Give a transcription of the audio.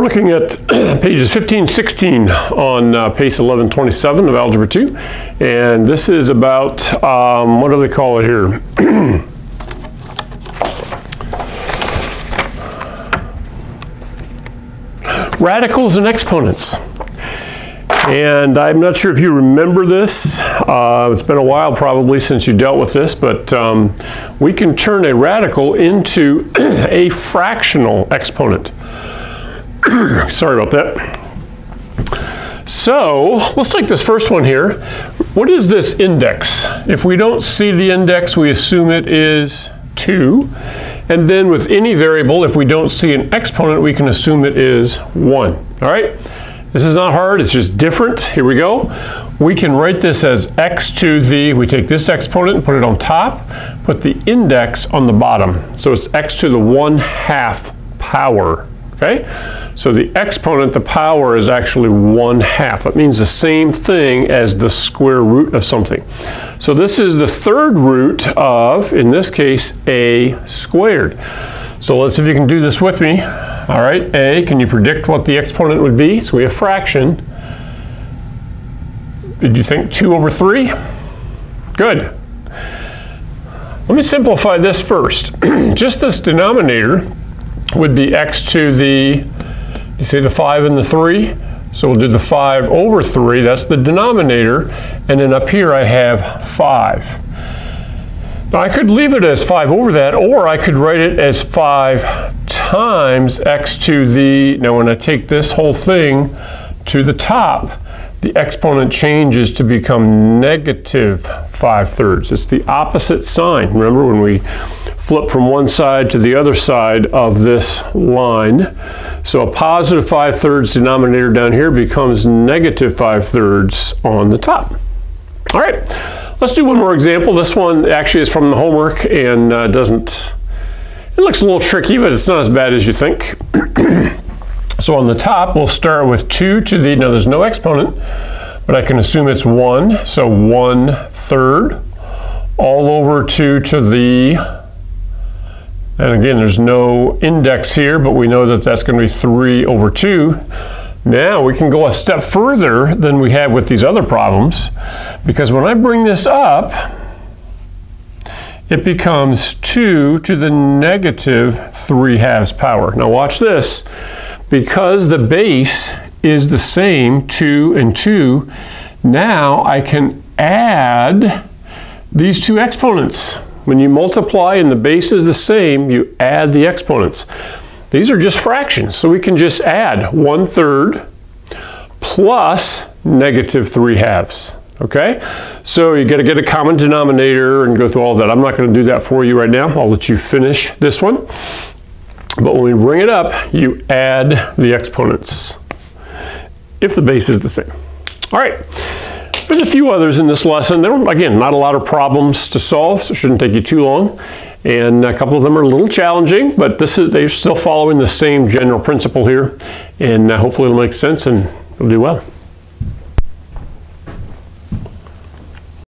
We're looking at pages 15, 16 on uh, page 1127 of Algebra 2. And this is about, um, what do they call it here? Radicals and exponents. And I'm not sure if you remember this. Uh, it's been a while probably since you dealt with this, but um, we can turn a radical into a fractional exponent. Sorry about that. So let's take this first one here. What is this index? If we don't see the index, we assume it is 2. And then with any variable, if we don't see an exponent, we can assume it is 1. All right? This is not hard, it's just different. Here we go. We can write this as x to the, we take this exponent and put it on top, put the index on the bottom. So it's x to the 1 half power, okay? So the exponent, the power, is actually 1 half. It means the same thing as the square root of something. So this is the third root of, in this case, a squared. So let's see if you can do this with me. All right, A, can you predict what the exponent would be? So we have fraction. Did you think 2 over 3? Good. Let me simplify this first. Just this denominator would be x to the, you see the 5 and the 3? So we'll do the 5 over 3, that's the denominator, and then up here I have 5. Now I could leave it as 5 over that, or I could write it as 5 times x to the, now when I take this whole thing to the top, the exponent changes to become negative 5 thirds. It's the opposite sign. Remember when we flip from one side to the other side of this line. So a positive 5 thirds denominator down here becomes negative 5 thirds on the top. All right. Let's do one more example. This one actually is from the homework and uh, doesn't, it looks a little tricky, but it's not as bad as you think. so on the top, we'll start with 2 to the, now there's no exponent, but I can assume it's 1, so 1 third, all over 2 to the, and again, there's no index here, but we know that that's going to be 3 over 2. Now we can go a step further than we have with these other problems because when I bring this up, it becomes 2 to the negative 3 halves power. Now watch this. Because the base is the same, 2 and 2, now I can add these two exponents. When you multiply and the base is the same, you add the exponents. These are just fractions, so we can just add 1 third plus negative 3 halves. Okay, so you got to get a common denominator and go through all that. I'm not going to do that for you right now. I'll let you finish this one. But when we bring it up, you add the exponents if the base is the same. All right, there's a few others in this lesson. There, again, not a lot of problems to solve, so it shouldn't take you too long and a couple of them are a little challenging, but this is they're still following the same general principle here, and uh, hopefully it'll make sense and you'll do well.